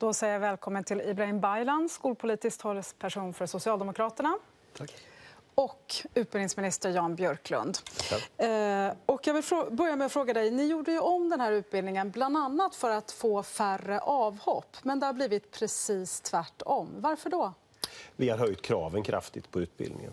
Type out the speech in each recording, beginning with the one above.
Då säger jag välkommen till Ibrahim Baylan, skolpolitisk talesperson för Socialdemokraterna. Tack. Och utbildningsminister Jan Björklund. Eh, och jag vill börja med att fråga dig. Ni gjorde ju om den här utbildningen bland annat för att få färre avhopp. Men det har blivit precis tvärtom. Varför då? Vi har höjt kraven kraftigt på utbildningen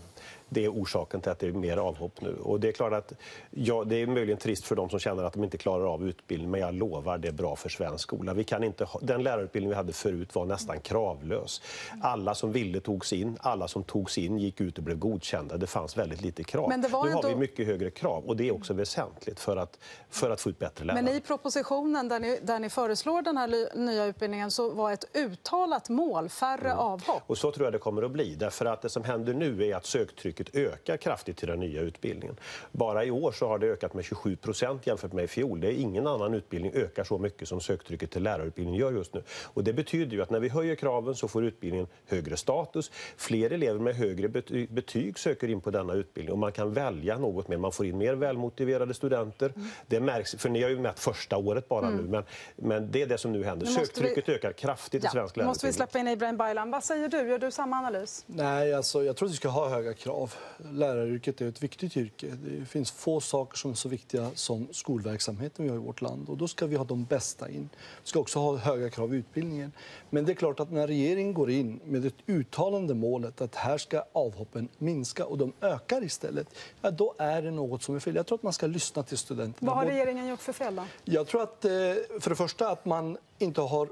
det är orsaken till att det är mer avhopp nu. Och det är klart att ja, det är möjligen trist för de som känner att de inte klarar av utbildning, men jag lovar det är bra för svensk skola. Vi kan inte ha, den lärarutbildning vi hade förut var nästan kravlös. Alla som ville togs in, alla som togs in gick ut och blev godkända. Det fanns väldigt lite krav. Men nu har vi mycket högre krav och det är också väsentligt för att, för att få ut bättre lärare. Men i propositionen där ni, där ni föreslår den här nya utbildningen så var ett uttalat mål färre mm. avhopp. Och så tror jag det kommer att bli. Därför att det som händer nu är att söktrycket söktrycket ökar kraftigt till den nya utbildningen. Bara i år så har det ökat med 27 procent jämfört med i fjol. Det är ingen annan utbildning ökar så mycket som söktrycket till lärarutbildningen gör just nu. Och det betyder ju att när vi höjer kraven så får utbildningen högre status. Fler elever med högre betyg söker in på denna utbildning och man kan välja något mer. Man får in mer välmotiverade studenter. Mm. Det märks, för ni har ju mätt första året bara mm. nu, men, men det är det som nu händer. Nu Söktrycket vi... ökar kraftigt ja. i svensk lärarutbildning. måste vi släppa in Ibrahim Baylan. Vad säger du? Gör du samma analys? Nej, alltså, jag tror att vi ska ha höga krav av. Läraryrket är ett viktigt yrke. Det finns få saker som är så viktiga som skolverksamheten vi har i vårt land. Och då ska vi ha de bästa in. Vi ska också ha höga krav i utbildningen. Men det är klart att när regeringen går in med ett uttalande målet att här ska avhoppen minska och de ökar istället, ja, då är det något som är fel. Jag tror att man ska lyssna till studenterna. Vad har regeringen gjort för fel då? Jag tror att, eh, för det första att man inte har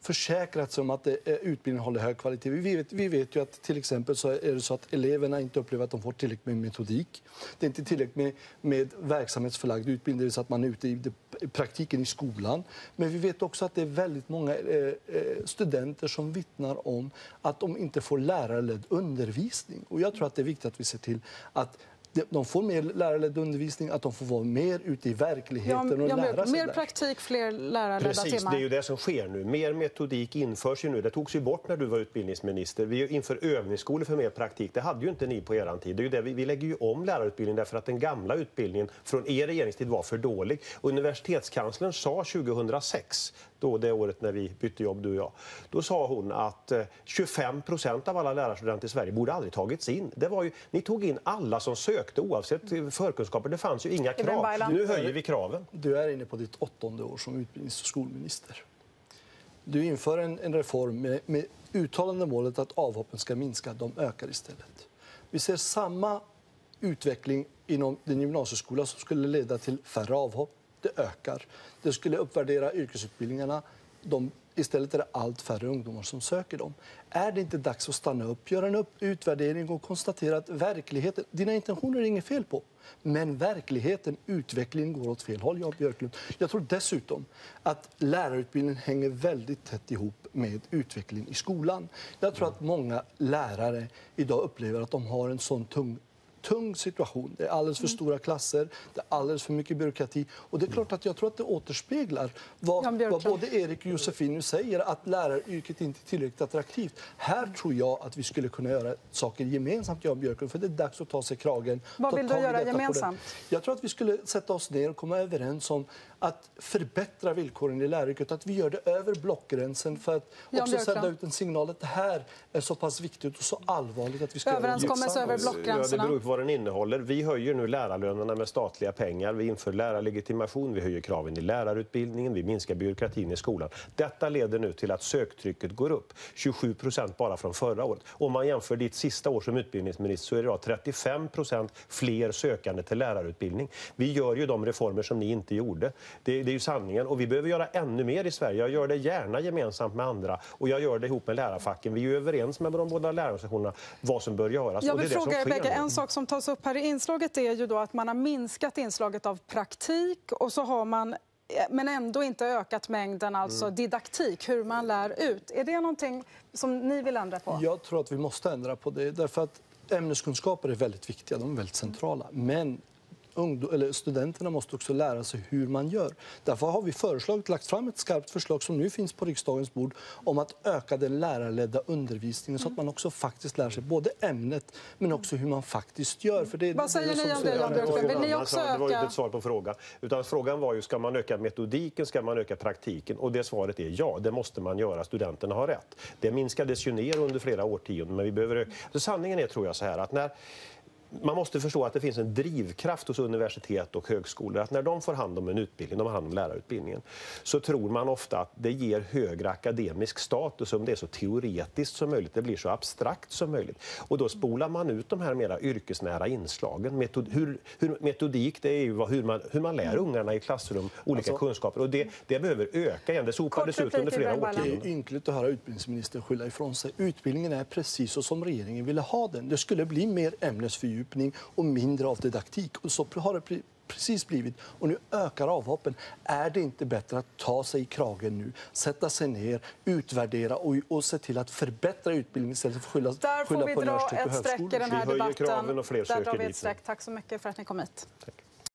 försäkrat sig om att utbildningen håller hög kvalitet. Vi vet, vi vet ju att till exempel så är det så att eleverna inte upplever att de får tillräckligt med metodik. Det är inte tillräckligt med, med verksamhetsförlagd utbildning, det vill säga att man är ute i, i praktiken i skolan. Men vi vet också att det är väldigt många eh, eh studenter som vittnar om att de inte får lärarledd undervisning. Och jag tror att det är viktigt att vi ser till att de får mer lärarledd undervisning, att de får vara mer ute i verkligheten och ja, lära sig Mer där. praktik, fler lärarledda Precis, timmar. det är ju det som sker nu. Mer metodik införs ju nu. Det togs ju bort när du var utbildningsminister. Vi inför övningsskolor för mer praktik. Det hade ju inte ni på er tid. Det är ju det. Vi, vi lägger ju om lärarutbildningen därför att den gamla utbildningen från er regeringstid var för dålig. Universitetskanslern sa 2006 då det året när vi bytte jobb, du och jag. Då sa hon att 25 eh, procent av alla lärarstudenter i Sverige borde aldrig tagits in. Det var ju, ni tog in alla som sökte oavsett förkunskaper. Det fanns ju inga krav. Nu höjer vi kraven. Du är inne på ditt åttonde år som utbildnings och skolminister. Du inför en, en reform med, med uttalande målet att avhoppen ska minska. De ökar istället. Vi ser samma utveckling inom den gymnasieskola som skulle leda till färre avhopp det ökar. Det skulle uppvärdera yrkesutbildningarna. De, istället är det allt färre ungdomar som söker dem. Är det inte dags att stanna upp, göra en upp, utvärdering och konstatera att verkligheten... Dina intentioner är inget fel på, men verkligheten, utvecklingen går åt fel håll, Jan Björklund. Jag tror dessutom att lärarutbildningen hänger väldigt tätt ihop med utvecklingen i skolan. Jag tror att många lärare idag upplever att de har en sån tung tung situation. Det är alldeles för mm. stora klasser, det är alldeles för mycket byråkrati. Och det är klart att jag tror att det återspeglar vad, vad både Erik och Josefin nu säger, att läraryrket inte är tillräckligt attraktivt. Här tror jag att vi skulle kunna göra saker gemensamt, Jan Björklund, för det är dags att ta sig kragen. Vad vill du göra gemensamt? Jag tror att vi skulle sätta oss ner och komma överens om att förbättra villkoren i läraryrket, att vi gör det över blockgränsen för att också sända ut en signal att det här är så pass viktigt och så allvarligt att vi ska Överenskommelse över blockgränserna. Ja, vad den innehåller. Vi höjer nu lärarlönerna med statliga pengar. Vi inför lärarlegitimation, vi höjer kraven i lärarutbildningen, vi minskar byråkratin i skolan. Detta leder nu till att söktrycket går upp. 27 procent bara från förra året. Om man jämför ditt sista år som utbildningsminister så är det idag 35 procent fler sökande till lärarutbildning. Vi gör ju de reformer som ni inte gjorde. Det, det är ju sanningen. Och vi behöver göra ännu mer i Sverige. Jag gör det gärna gemensamt med andra och jag gör det ihop med lärarfacken. Vi är överens med de båda lärarorganisationerna vad som bör göras. Jag vill fråga er bägge, en sak som tas upp här i inslaget är ju då att man har minskat inslaget av praktik och så har man eh, men ändå inte ökat mängden alltså mm. didaktik, hur man lär ut. Är det någonting som ni vill ändra på? Jag tror att vi måste ändra på det. Därför att ämneskunskaper är väldigt viktiga, de är väldigt centrala. Men eller studenterna måste också lära sig hur man gör. Därför har vi föreslagit, lagt fram ett skarpt förslag som nu finns på riksdagens bord om att öka den lärarledda undervisningen så att man också faktiskt lär sig både ämnet men också hur man faktiskt gör. För det, Vad säger ni om det, Jan Björklund? Vill ni också öka? Det var ju inte ett svar på frågan. Utan frågan var ju, ska man öka metodiken, ska man öka praktiken? Och det svaret är ja, det måste man göra. Studenterna har rätt. Det minskades ju ner under flera årtionden, men vi behöver öka. Så sanningen är, tror jag, så här att när man måste förstå att det finns en drivkraft hos universitet och högskolor att när de får hand om en utbildning, de har hand om lärarutbildningen, så tror man ofta att det ger högre akademisk status om det är så teoretiskt som möjligt, det blir så abstrakt som möjligt. Och då spolar man ut de här mera yrkesnära inslagen. Metod, hur, hur, metodik det är ju hur man, hur man lär ungarna i klassrum olika alltså, kunskaper och det, det behöver öka igen. Det sopades ut under flera årtionden. Det är ynkligt att höra utbildningsministern skylla ifrån sig. Utbildningen är precis så som regeringen ville ha den. Det skulle bli mer ämnesfördjupning fördjupning och mindre av didaktik. Och så har det precis blivit. Och nu ökar avhoppen. Är det inte bättre att ta sig i kragen nu, sätta sig ner, utvärdera och, och se till att förbättra utbildningen istället för att skylla, Där får skylla vi på dra ett streck i den här vi debatten. Kraven och fler Där ett streck. Tack så mycket för att ni kom hit. Tack.